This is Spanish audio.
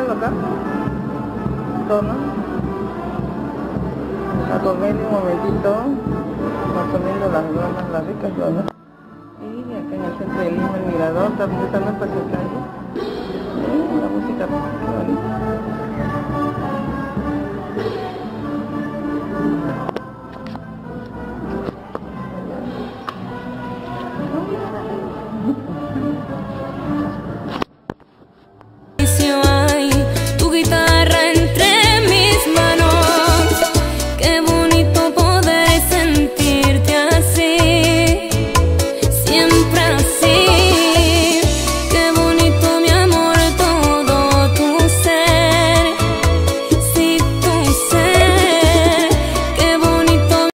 ¿Cómo se llama. A comer un momentito, consumiendo las donas, las ricas donas. Y acá en el centro de Lima, el mirador, también están para calle.